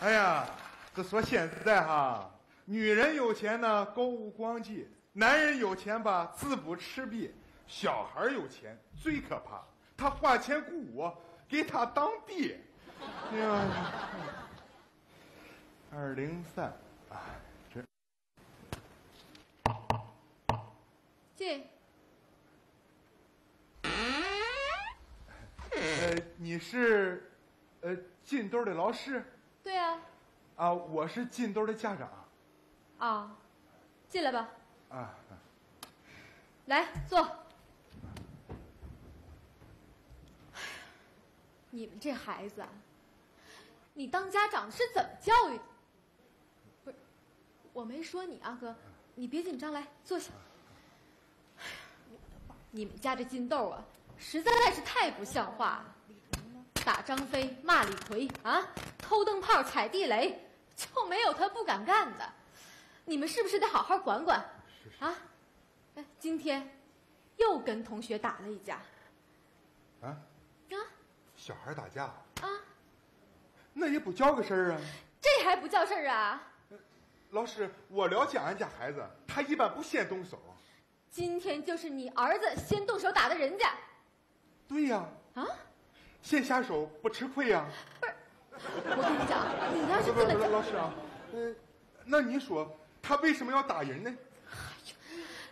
哎呀，这说现在哈，女人有钱呢，购物逛街；男人有钱吧，自不吃瘪；小孩有钱最可怕，他花钱雇我给他当爹。哎呀，二零三啊，这进。呃，你是，呃，金豆的老师对啊，啊？我是金豆的家长啊，进来吧，啊。来坐。你们这孩子啊，你当家长是怎么教育的？不是，我没说你啊，哥，你别紧张，来坐下。你们家这金豆啊，实在是太不像话了，打张飞，骂李逵啊，偷灯泡，踩地雷，就没有他不敢干的。你们是不是得好好管管？啊？哎，今天又跟同学打了一架。啊，啊小孩打架，啊，那也不叫个事儿啊。这还不叫事儿啊？老师，我了解俺家孩子，他一般不先动手。今天就是你儿子先动手打的人家对呀，啊！先下手不吃亏呀。不是，我跟你讲，你要是这么老师啊，嗯，那你说他为什么要打人呢？哎呦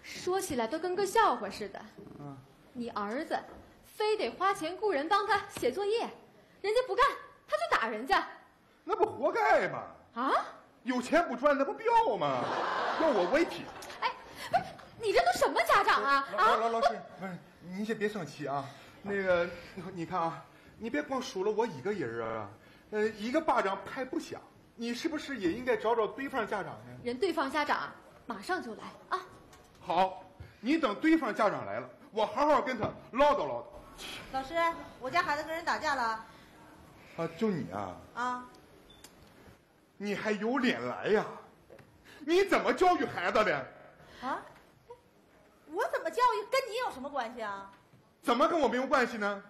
说起来都跟个笑话似的。嗯，你儿子非得花钱雇人帮他写作业，人家不干，他就打人家那不活该吗？啊！有钱不赚，那不彪吗？要我我也挺。哎，不是，你这都什么家长啊？啊！老老师，不是您先别生气啊。那个，你看啊，你别光数了我一个人啊，呃，一个巴掌拍不响，你是不是也应该找找对方家长呢？人对方家长啊马上就来啊！好，你等对方家长来了，我好好跟他唠叨唠叨。老师，我家孩子跟人打架了啊，就你啊，啊！你还有脸来呀？你怎么教育孩子的？啊！我怎么教育跟你有什么关系啊？怎么跟我没有关系呢？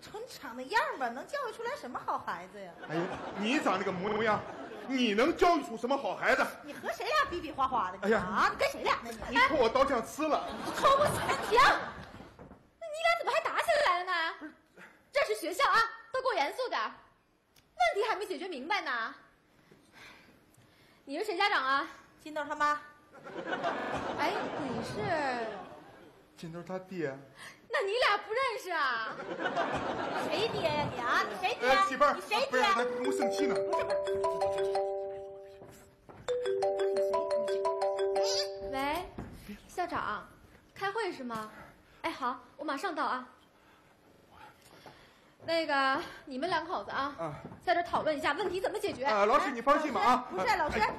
瞅你长那样吧，能教育出来什么好孩子呀？哎呀，你长那个模样，你能教育出什么好孩子？你和谁俩比比划划的？哎呀啊，你跟谁俩呢？你你把我刀枪吃了。偷不停！那你俩怎么还打起来了呢？这是学校啊，都给我严肃点，问题还没解决明白呢。你是谁家长啊？金豆他妈，哎，你是？金豆他爹，那你俩不认识啊？谁爹呀你啊？你谁爹？呃，媳妇儿，你谁爹？他跟我生气呢。喂，校长，开会是吗？哎，好，我马上到啊。那个，你们两口子啊，啊在这讨论一下问题怎么解决。啊，老师你放心吧啊。不是老师哎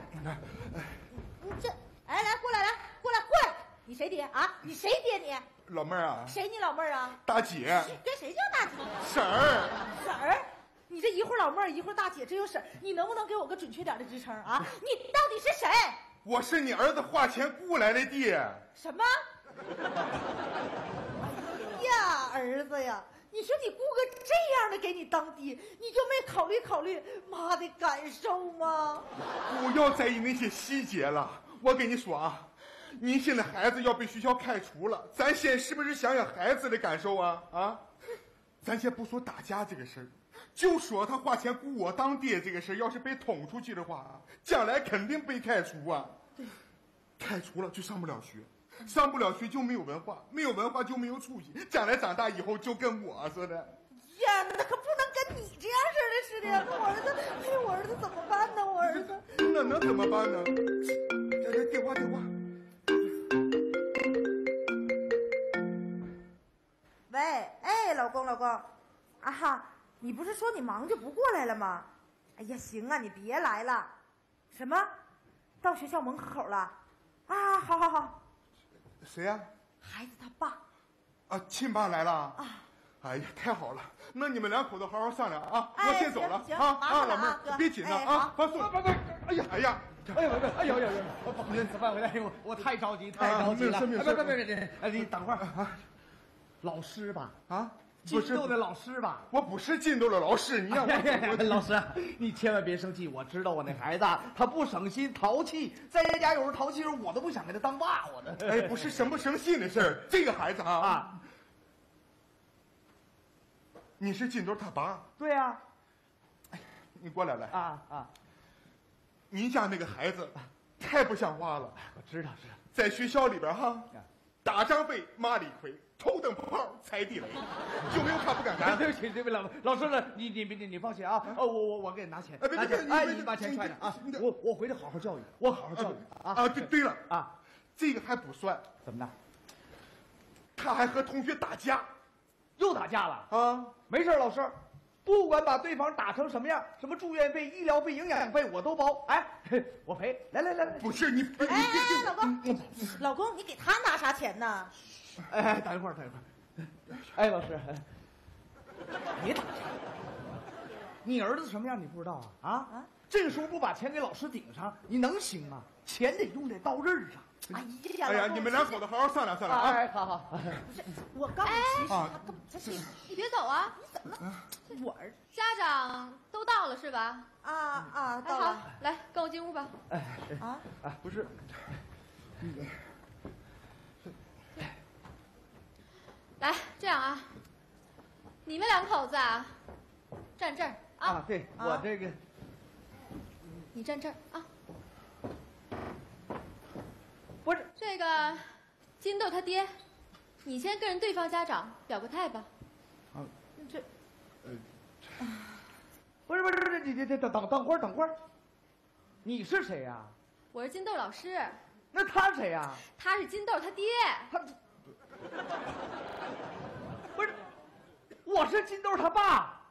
你这，哎，来过来来过来过来，你谁爹啊？你谁爹你？老妹儿啊，谁你老妹儿啊？大姐，跟谁叫大姐？婶儿，婶儿，你这一会儿老妹儿，一会儿大姐，这又婶儿，你能不能给我个准确点的职称啊？你到底是谁？我是你儿子花钱雇来的爹。什么？哎呀，儿子呀，你说你雇个这样的给你当爹，你就没考虑考虑妈的感受吗？不要在意那些细节了。我跟你说啊，你现在孩子要被学校开除了，咱先是不是想想孩子的感受啊？啊，咱先不说打架这个事儿，就说他花钱雇我当爹这个事儿，要是被捅出去的话，将来肯定被开除啊。开除了就上不了学，上不了学就没有文化，没有文化就没有出息，将来长大以后就跟我似的。呀，那可不能跟你这样似的似的呀！那我儿子，哎呦，我儿子怎么办呢？我儿子，那能怎么办呢？这这电话电话，喂，哎，老公老公，啊哈，你不是说你忙就不过来了吗？哎呀，行啊，你别来了。什么？到学校门口了？啊，好好好，谁呀、孩子他爸。啊？亲爸来了啊！哎呀，太好了！那你们两口子好好商量啊！哎我先走了啊啊，老妹儿，别紧张哎啊好，放松。哎呀哎呀，哎呀，哎呀，哎呀，哎呦，不好意思，范回来，我我太着急，太着急了。哎别别别别，哎，你等会儿啊，老师吧，啊，不是金豆的老师吧？我不是金豆的老师，你让我老师，你千万别生气。我知道我那孩子他不省心，淘气，在家有时候淘气时候，我都不想给他当爸我的。哎，不是生不生气的事儿，这个孩子啊，啊，你是金豆他爸，对呀，你过来来，啊啊，您家那个孩子太不像话了，我知道知道。在学校里边哈，打张飞，骂李逵，头等炮，踩地雷，有没有他不敢干？对不起，对不起，老老师呢？你你你你放心啊！哦，我我我给你拿钱，哎别拿钱，哎，别别别你把钱揣着啊！我我回去好好教育，我好好教育啊啊，对对了，啊！这个还不算，怎么的？他还和同学打架又打架了？啊！没事，老师，不管把对方打成什么样，什么住院费、医疗费、营养费我都包，哎，我赔。来来来来，不是你，你哎哎老公，老公，你给他拿啥钱呢？哎哎，等一会儿，等一会儿。哎，老师，哎别打岔。你儿子什么样你不知道啊？啊啊！这个时候不把钱给老师顶上，你能行吗？钱得用在刀刃上。哎呀，哎呀，你们两口子好好商量商量啊！哎，好好。不是我告诉你，其实啊他根本这是你别走啊！我儿家长都到了是吧？啊啊，到了，来跟我进屋吧。哎啊，啊，不是，来，这样啊，你们两口子啊，站这儿啊，啊，对啊我这个，你站这儿啊。不是，这个金豆他爹，你先跟人对方家长表个态吧。啊这不是不是不是，你你等等等等会儿等会儿，你是谁呀？我是金豆老师，那他是谁呀？他是金豆他爹。他我是金豆他爸。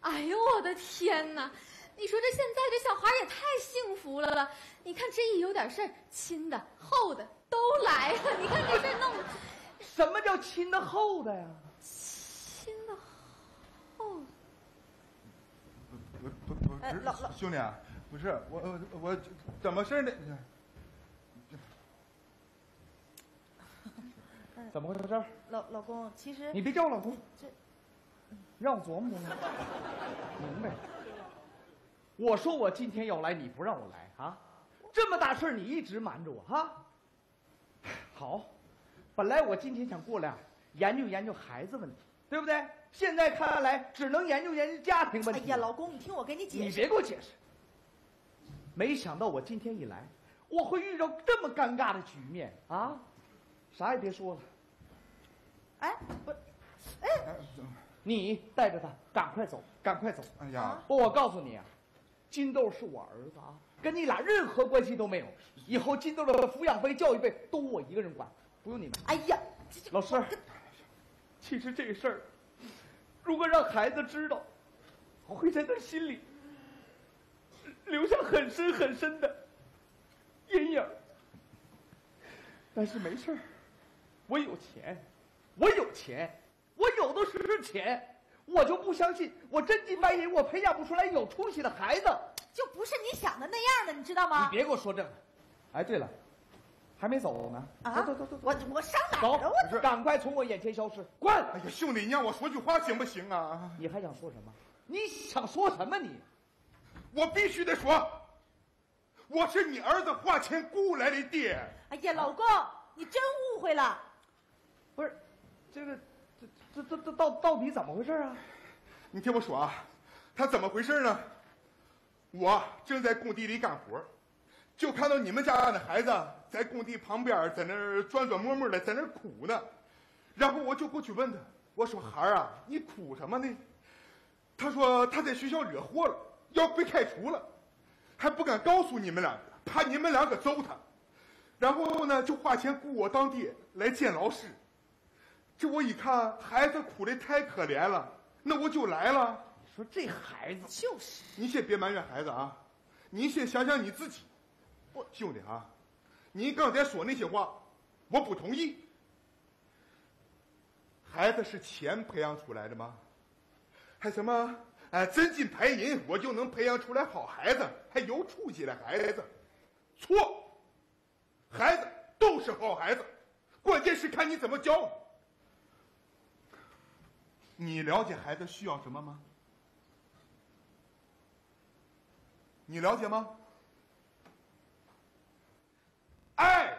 哎呦我的天哪！你说这现在这小孩也太幸福了吧。你看这一有点事儿，亲的、厚的都来了。你看这事儿弄的，什么叫亲的厚的呀？亲的、厚的。不不不不是哎老老兄弟啊，不是我我我怎么事呢？怎么回事？老老公，其实你别叫我老公，这让我琢磨琢磨。明白。我说我今天要来，你不让我来啊？这么大事儿你一直瞒着我哈？好，本来我今天想过来研究研究孩子问题，对不对？现在看来只能研究研究家庭问题。哎呀，老公，你听我给你解释，你别给我解释。没想到我今天一来，我会遇到这么尴尬的局面啊！啥也别说了，哎，不是，哎你带着他赶快走，赶快走！哎呀，不，我告诉你啊，金豆是我儿子啊，跟你俩任何关系都没有。以后金豆的抚养费、教育费都我一个人管，不用你们。哎呀，老师，其实这事儿，如果让孩子知道，会在他心里留下很深很深的阴影。但是没事儿，我有钱，我有钱，我有的是钱，我就不相信我真金白银我培养不出来有出息的孩子。就不是你想的那样的，你知道吗你？别给我说这个。哎，对了，还没走呢。啊，走走走走，我我上哪走儿啊？我，赶快从我眼前消失，滚！哎呀，兄弟，你让我说句话行不行啊？你还想说什么？你想说什么你？我必须得说，我是你儿子花钱雇来的爹。哎呀，老公，你真误会了。这个，这这这这到到底怎么回事啊？你听我说啊，他怎么回事呢？我正在工地里干活，就看到你们家的孩子在工地旁边在那儿转转摸摸的，在那儿哭呢。然后我就过去问他，我说：“孩儿啊，你哭什么呢？”他说他在学校惹祸了，要被开除了，还不敢告诉你们两个，怕你们两个揍他。然后呢，就花钱雇我当爹来见老师。这我一看孩子哭的太可怜了，那我就来了。你说这孩子，就是，你先别埋怨孩子啊，你先想想你自己。我兄弟啊，你刚才说那些话，我不同意。孩子是钱培养出来的吗？还什么？哎，真金白银我就能培养出来好孩子，还有出息的孩子？错，孩子都是好孩子，关键是看你怎么教。你了解孩子需要什么吗？你了解吗？爱，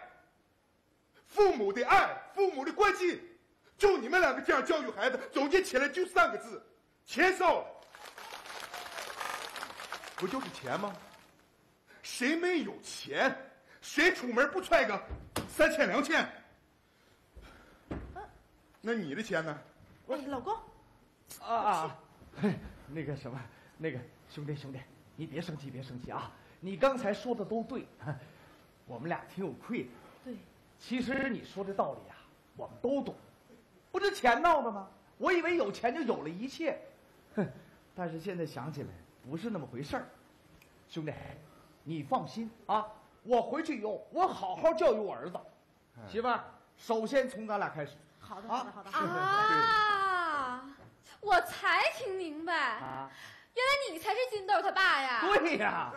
父母的爱，父母的关心，就你们两个这样教育孩子，总结起来就三个字：钱少。不就是钱吗？谁没有钱？谁出门不揣个三千两千？那你的钱呢？哎，老公，啊啊，嘿，那个什么，那个兄弟兄弟，你别生气别生气啊！你刚才说的都对，我们俩挺有愧的。对，其实你说的道理啊，我们都懂。不是钱闹的吗？我以为有钱就有了一切，哼！但是现在想起来不是那么回事儿。兄弟，你放心啊，我回去以后我好好教育我儿子。媳妇儿，首先从咱俩开始。好的，好的，好的。啊，我才听明白，啊，原来你才是金豆他爸呀！对呀。